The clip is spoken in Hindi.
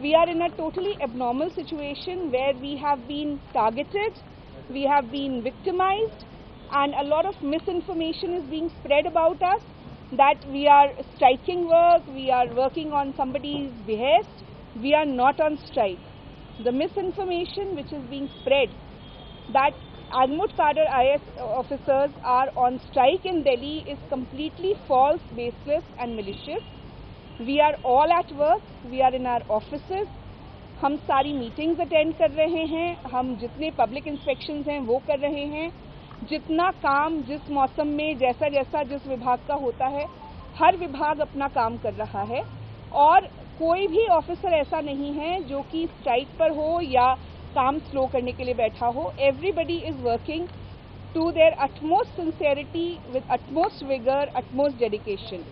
We are in a totally abnormal situation where we have been targeted, we have been victimized, and a lot of misinformation is being spread about us that we are striking work, we are working on somebody's behest. We are not on strike. The misinformation which is being spread that Agmut cadre IS officers are on strike in Delhi is completely false, baseless and malicious. We are all at work, we are in our offices. हम सारी मीटिंग्स अटेंड कर रहे हैं। हम जितने पब्लिक इंस्पेक्शंस हैं वो कर रहे हैं। जितना काम जिस मौसम में जैसा जैसा जिस विभाग का होता है हर विभाग अपना काम कर रहा है। और कोई भी ऑफिसर ऐसा नहीं है जो कि स्ट्राइक पर हो या काम स्लो करने के लिए बैठा हो। Everybody is working to their utmost sincerity with utmost vigour utmost dedication